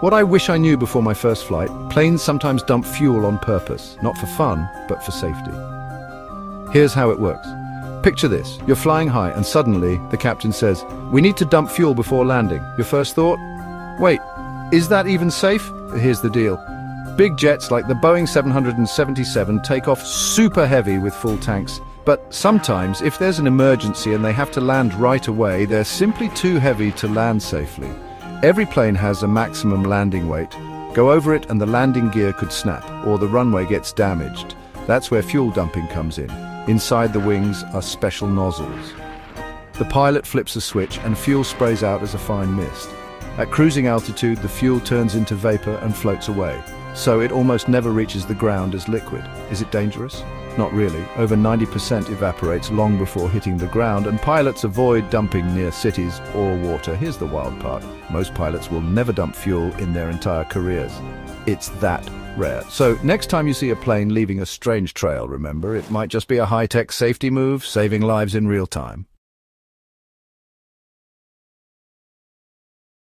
What I wish I knew before my first flight, planes sometimes dump fuel on purpose, not for fun, but for safety. Here's how it works. Picture this, you're flying high and suddenly the captain says, we need to dump fuel before landing. Your first thought? Wait, is that even safe? Here's the deal. Big jets like the Boeing 777 take off super heavy with full tanks, but sometimes if there's an emergency and they have to land right away, they're simply too heavy to land safely. Every plane has a maximum landing weight. Go over it and the landing gear could snap, or the runway gets damaged. That's where fuel dumping comes in. Inside the wings are special nozzles. The pilot flips a switch and fuel sprays out as a fine mist. At cruising altitude, the fuel turns into vapor and floats away, so it almost never reaches the ground as liquid. Is it dangerous? Not really. Over 90% evaporates long before hitting the ground, and pilots avoid dumping near cities or water. Here's the wild part. Most pilots will never dump fuel in their entire careers. It's that rare. So next time you see a plane leaving a strange trail, remember, it might just be a high-tech safety move, saving lives in real time.